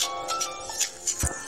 ああ。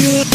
you.